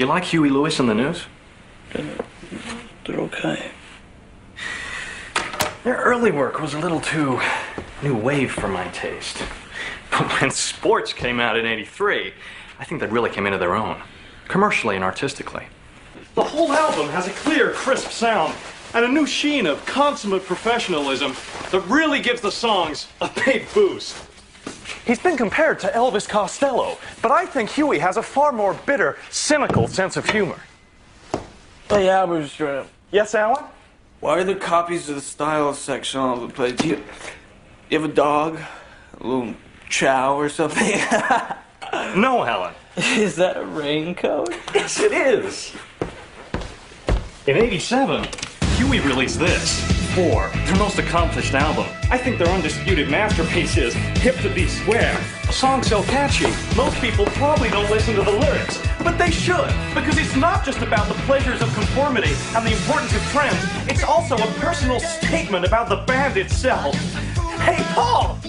You like Huey Lewis and the News? Uh, they're okay. Their early work was a little too new wave for my taste. But when Sports came out in 83, I think they really came into their own, commercially and artistically. The whole album has a clear, crisp sound and a new sheen of consummate professionalism that really gives the songs a big boost. He's been compared to Elvis Costello, but I think Huey has a far more bitter, cynical sense of humor. Hey, Halberstram. Yes, Allen? Why are there copies of the style section all over the place? Do you, you have a dog? A little chow or something? No, Allen. Is that a raincoat? Yes, it is. In 87, Huey released this. Fore, their most accomplished album. I think their undisputed masterpiece is Hip to Be Square. A song so catchy, most people probably don't listen to the lyrics. But they should, because it's not just about the pleasures of conformity and the importance of trends, it's also a personal statement about the band itself. Hey, Paul!